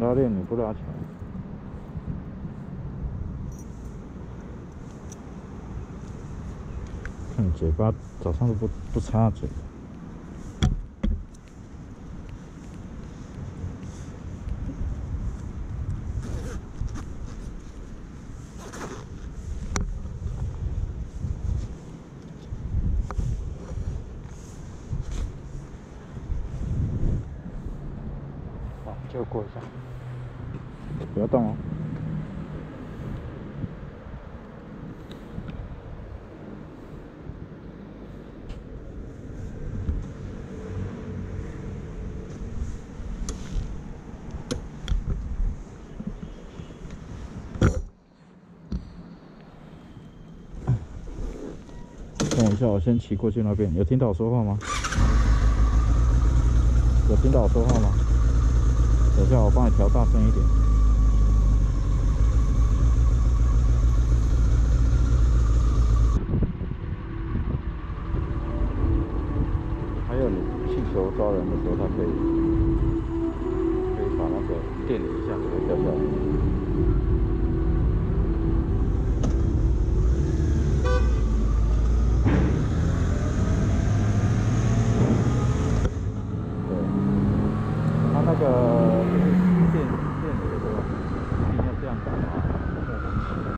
拉链你不拉起来，看嘴巴早上都不不擦嘴。好，就过一下，不要动哦。等我一下，我先骑过去那边。有听到我说话吗？有听到我说话吗？等一下，我帮你调大声一点。还有你气球抓人的时候，它可以可以把那个电流一下，就会掉下来。对，它那个就是电电流的，一定要这样打啊，这样很起。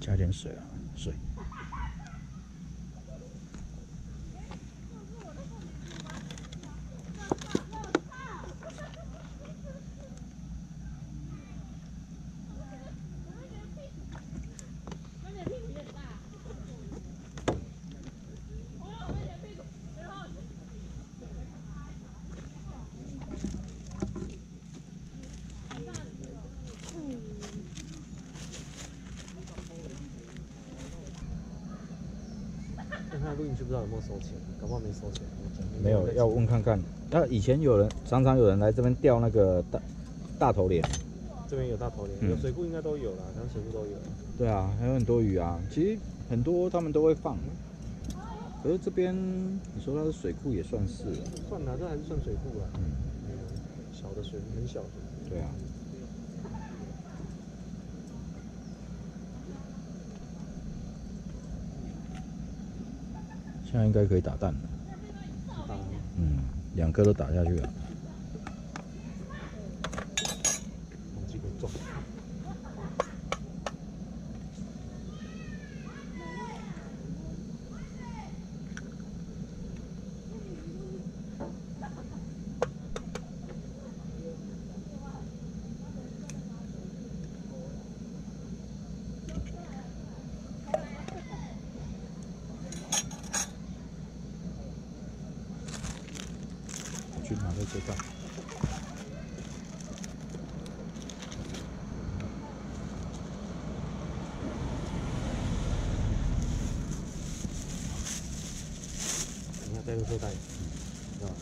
加点水啊，水。不知道有没有收钱，搞不好没收钱。没有，要问看看。那以前有人常常有人来这边钓那个大大头鲢，这边有大头鲢，嗯有水库应该都有啦，像水库都有。对啊，还有很多鱼啊。其实很多他们都会放，可是这边你说它是水库也算是啊，算啦，这还是算水库啦。嗯，小的水，很小的。对啊。现在应该可以打蛋了，啊，嗯，两颗都打下去了。往这个撞。我去拿个这个。你看带入车带，啊，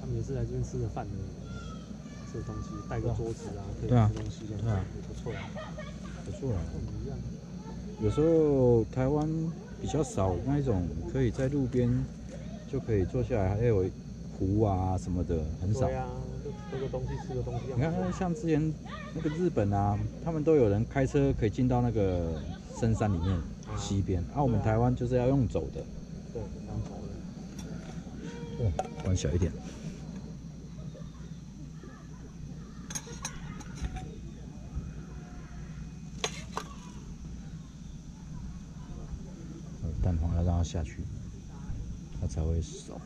他们也是来这边吃的饭的，吃的东西，带个桌子啊，可以吃东西这样，对啊也不错啊，不错了。跟我们一样。有时候台湾比较少那一种可以在路边就可以坐下来，还有湖啊什么的，很少对。啊，个东西，吃个东西。你看，像之前那个日本啊，他们都有人开车可以进到那个深山里面西边，啊，我们台湾就是要用走的，对，用走的。哦，关小一点。呃蛋黄要让它下去，它才会熟。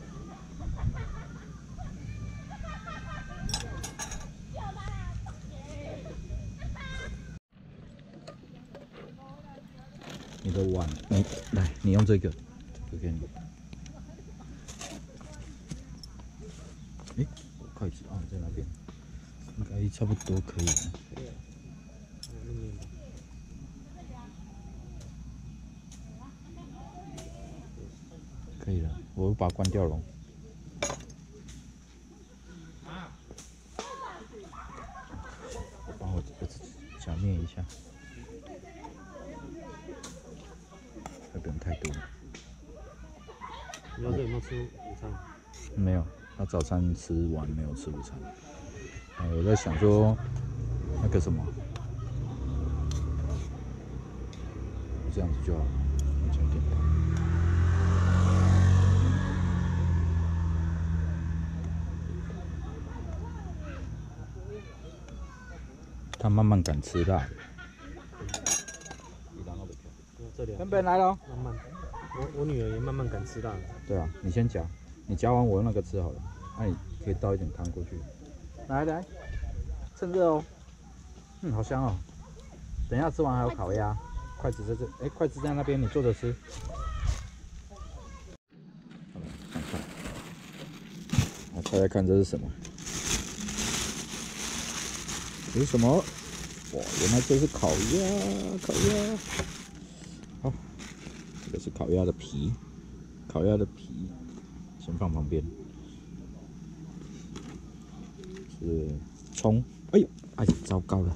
你的碗，你来，你用这个，我给你。哎，筷子啊，在那边，应该差不多可以了。可以了，我把关掉了。不用太多。你要这有没有吃午餐？没有，他早餐吃完没有吃午餐。哎，我在想说那个什么，这样子就好，加点他慢慢敢吃辣。根本来了，慢慢。我我女儿也慢慢敢吃辣。对啊，你先夹，你夹完我用那个吃好了。那你可以倒一点汤过去。来来，趁热哦。嗯，好香哦。等一下吃完还有烤鸭，筷子在这，哎，筷子在那边，你坐着吃。看看，来猜猜看这是什么？这是什么？哇，原来这是烤鸭，烤鸭。这是烤鸭的皮，烤鸭的皮先放旁边。是葱，哎呦，哎，糟糕了，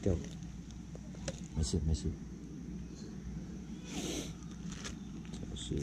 掉了，没事没事。这是。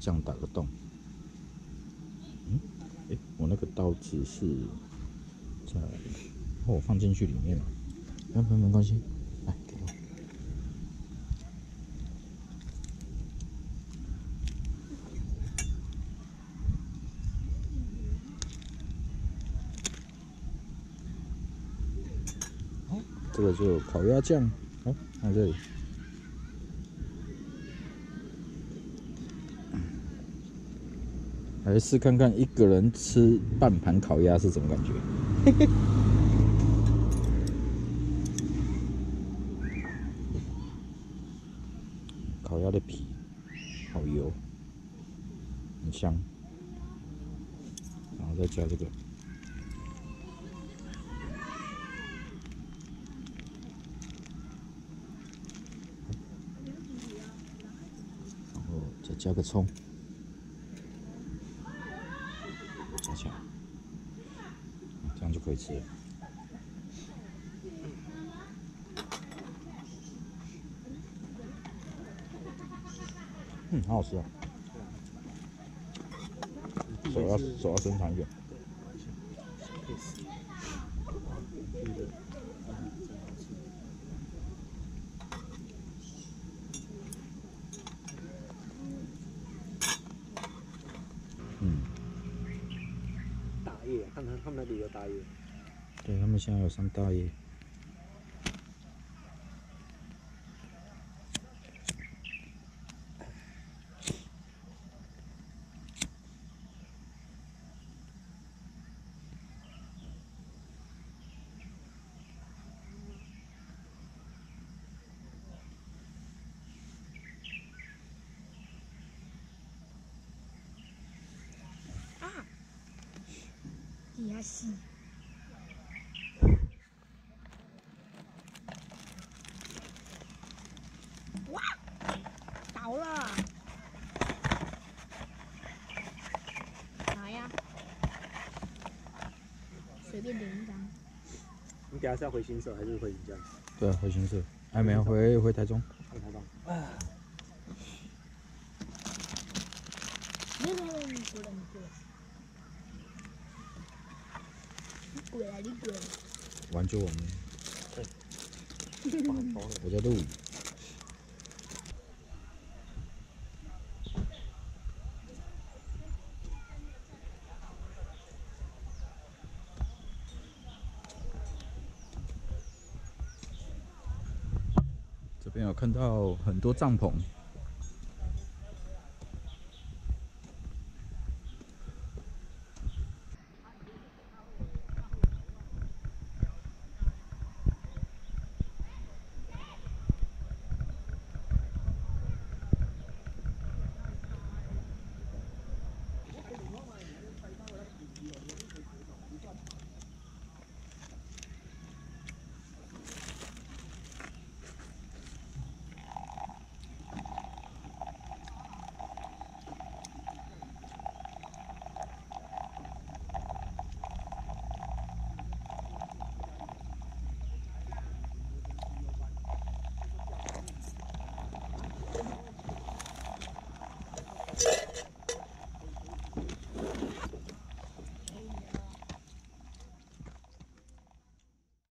这样打个洞。嗯，哎，我那个刀子是在哦，放进去里面了。没没没关系，来给我。好，这个就烤鸭酱，好，放这里。来试看看一个人吃半盘烤鸭是什么感觉？烤鸭的皮好油，很香，然后再加这个，然后再加个葱。这样就可以吃。嗯，好好吃啊。手要手要伸长一点。看看他们那里有大叶，对他们现在有上大叶。也是。哇，倒了！来呀，随便点一张。你等下是要回新社还是回你家？对，回新社。还没有回回台中。回台中。没有没，你过来，你过来。过来，你过来。玩就玩。我在录。没有看到很多帐篷，